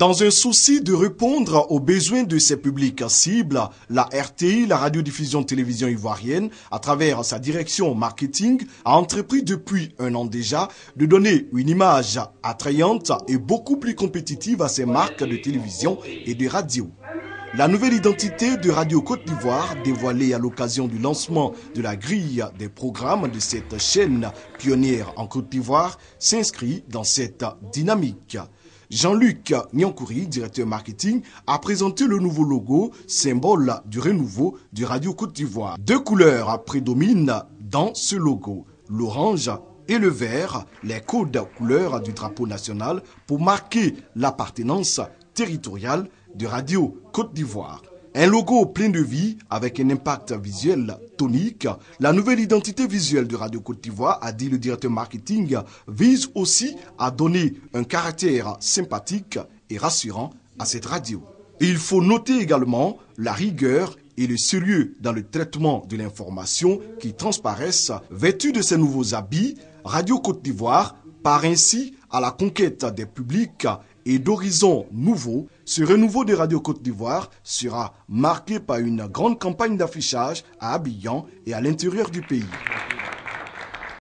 Dans un souci de répondre aux besoins de ses publics cibles, la RTI, la radiodiffusion télévision ivoirienne, à travers sa direction marketing, a entrepris depuis un an déjà de donner une image attrayante et beaucoup plus compétitive à ses marques de télévision et de radio. La nouvelle identité de Radio Côte d'Ivoire, dévoilée à l'occasion du lancement de la grille des programmes de cette chaîne pionnière en Côte d'Ivoire, s'inscrit dans cette dynamique. Jean-Luc Nyankouri, directeur marketing, a présenté le nouveau logo, symbole du renouveau du Radio Côte d'Ivoire. Deux couleurs prédominent dans ce logo, l'orange et le vert, les codes couleurs du drapeau national pour marquer l'appartenance territoriale de Radio Côte d'Ivoire. Un logo plein de vie avec un impact visuel tonique. La nouvelle identité visuelle de Radio Côte d'Ivoire, a dit le directeur marketing, vise aussi à donner un caractère sympathique et rassurant à cette radio. Il faut noter également la rigueur et le sérieux dans le traitement de l'information qui transparaissent. Vêtus de ces nouveaux habits, Radio Côte d'Ivoire part ainsi à la conquête des publics et d'horizons nouveaux, ce renouveau de Radio Côte d'Ivoire sera marqué par une grande campagne d'affichage à Abidjan et à l'intérieur du pays.